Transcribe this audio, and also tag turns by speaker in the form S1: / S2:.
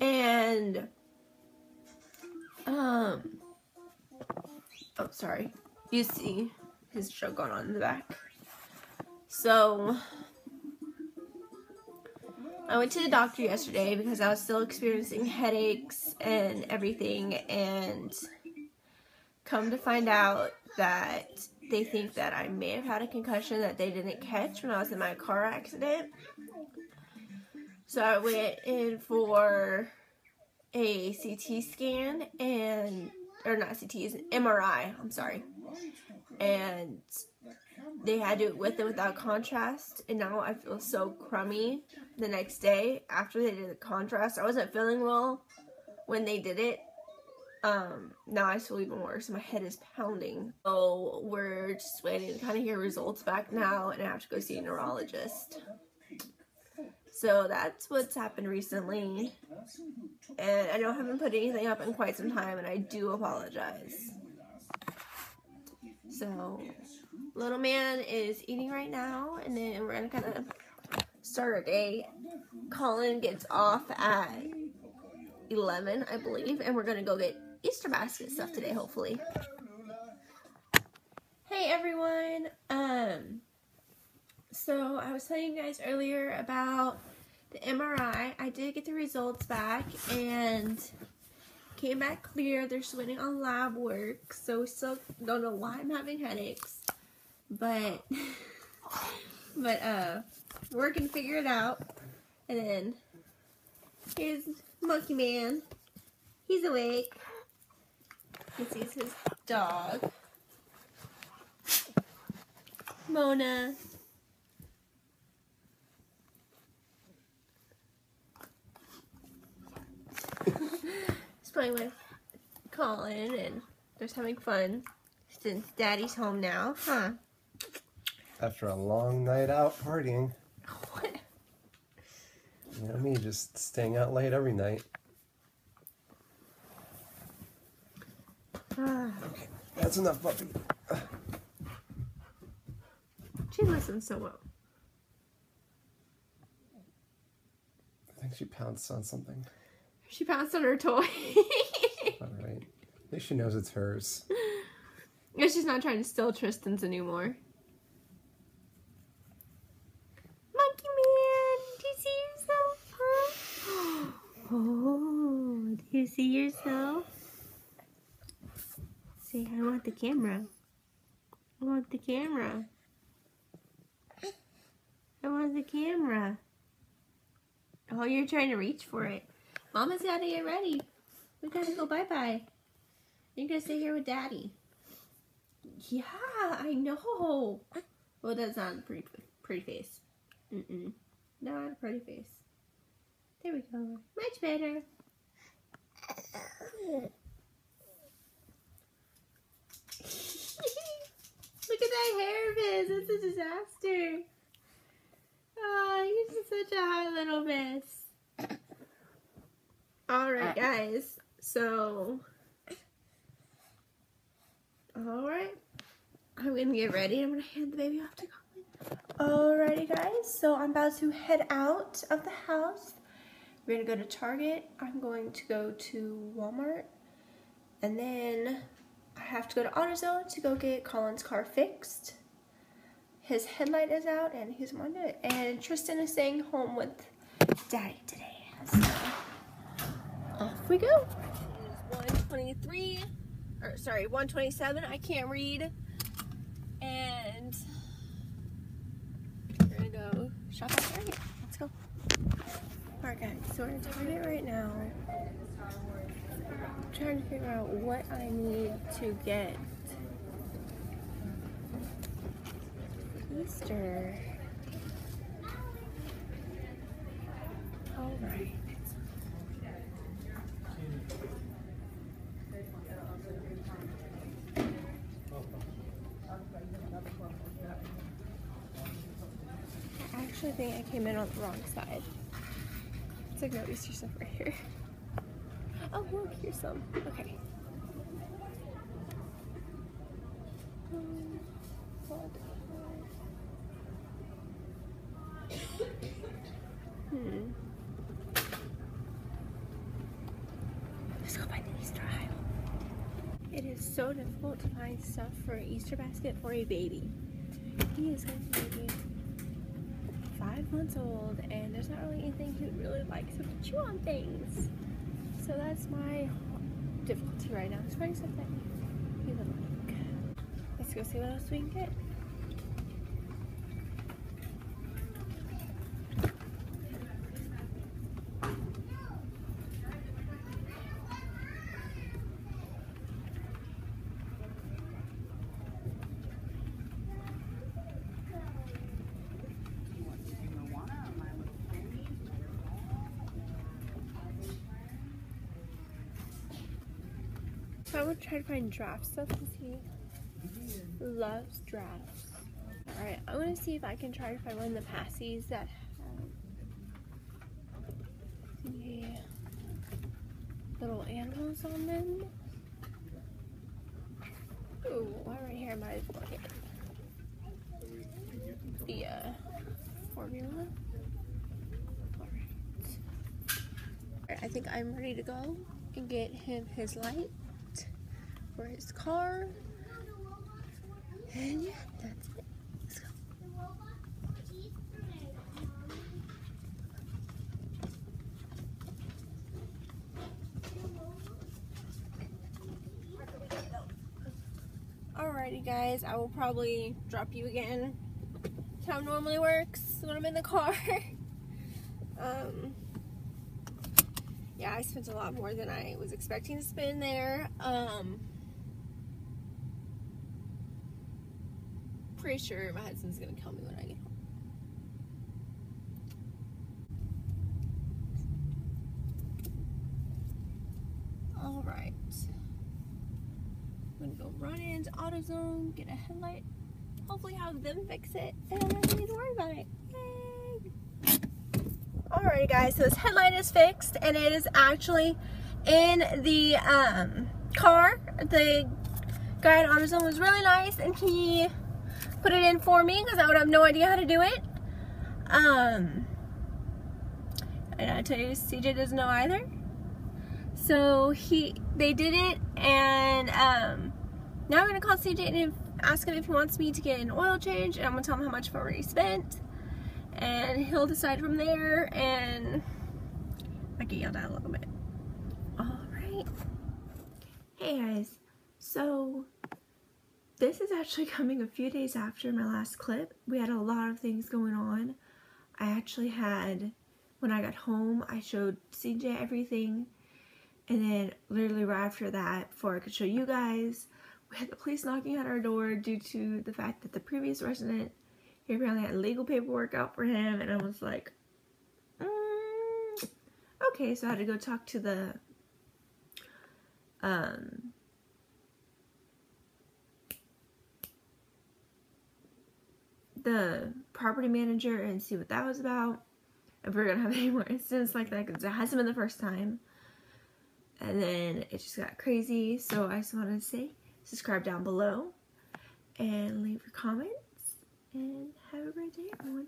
S1: And, um, oh, sorry. You see his show going on in the back. So, I went to the doctor yesterday because I was still experiencing headaches and everything and come to find out that they think that I may have had a concussion that they didn't catch when I was in my car accident. So I went in for a CT scan and or not CT, it's an MRI. I'm sorry, and they had to do it with and without contrast. And now I feel so crummy. The next day after they did the contrast, I wasn't feeling well when they did it. Um, now I feel even worse. My head is pounding. So we're just waiting to kind of hear results back now, and I have to go see a neurologist. So that's what's happened recently. And I know I haven't put anything up in quite some time, and I do apologize. So, little man is eating right now, and then we're gonna kind of start our day. Colin gets off at 11, I believe, and we're gonna go get Easter basket stuff today, hopefully. Hey everyone, um, so I was telling you guys earlier about the MRI. I did get the results back and came back clear. They're still waiting on lab work, so we still don't know why I'm having headaches. But but uh we're gonna figure it out. And then here's Monkey Man. He's awake. He sees his dog. Mona. Playing with Colin and they're just having fun since Daddy's home now, huh?
S2: After a long night out partying.
S1: What?
S2: You know me, just staying out late every night.
S1: Ah,
S2: Okay, that's enough, puppy.
S1: she listens so well.
S2: I think she pounced on something.
S1: She pounced on her toy.
S2: All right. At least she knows it's hers.
S1: Yeah, she's not trying to steal Tristan's anymore. Monkey Man, do you see yourself? Huh? Oh, do you see yourself? Say, I want the camera. I want the camera. I want the camera. Oh, you're trying to reach for it. Mama's gotta get ready. We gotta go bye-bye. You're gonna stay here with Daddy. Yeah, I know. Well, that's not a pretty, pretty face. Mm-mm. Not a pretty face. There we go. Much better. Look at that hair of his. It's a disaster. Oh, he's such a hot little mess. Alright, uh, guys. So, alright. I'm gonna get ready. I'm gonna hand the baby off to Colin. Alrighty, guys. So, I'm about to head out of the house. We're gonna go to Target. I'm going to go to Walmart. And then I have to go to AutoZone to go get Colin's car fixed. His headlight is out and he's on it. And Tristan is staying home with Daddy today. So off we go. 123, or sorry, 127. I can't read. And we're gonna go shop at Target. Let's go. Alright guys, so we're in Target right now. trying to figure out what I need to get Easter. Think I came in on the wrong side. It's like no Easter stuff right here. Oh look, here's some. Okay. Hmm. Let's go find the Easter aisle. It is so difficult to find stuff for an Easter basket for a baby. He is going to be five months old and there's not really anything he really likes to chew on things. So that's my difficulty right now. It's finding something he would like. Let's go see what else we can get. I would try to find draft stuff because he loves drafts. Alright, I'm gonna see if I can try to find one of the passies that have the little animals on them. Ooh, one right here might as well get the uh, formula. Alright. I think I'm ready to go and get him his light for his car. And yeah, that's it. Let's go. Alrighty guys, I will probably drop you again. How normally works when I'm in the car. um, yeah, I spent a lot more than I was expecting to spend there. Um, pretty sure my husband's gonna kill me when I get home. All right. I'm gonna go run into AutoZone, get a headlight, hopefully have them fix it, and I don't need to worry about it. Yay! Alrighty guys, so this headlight is fixed and it is actually in the um, car. The guy at AutoZone was really nice and he put it in for me because I would have no idea how to do it. Um, and I tell you, CJ doesn't know either. So he, they did it, and um, now I'm gonna call CJ and ask him if he wants me to get an oil change, and I'm gonna tell him how much I've already spent, and he'll decide from there. And I get yelled at a little bit. All right. Hey guys, so this is actually coming a few days after my last clip. We had a lot of things going on. I actually had, when I got home, I showed CJ everything. And then literally right after that, before I could show you guys, we had the police knocking at our door due to the fact that the previous resident, he apparently had legal paperwork out for him. And I was like, mm, okay. So I had to go talk to the, um, the property manager and see what that was about. If we're gonna have any more incidents like that, because it hasn't been the first time. And then it just got crazy. So I just wanted to say, subscribe down below and leave your comments. And have a great day, everyone.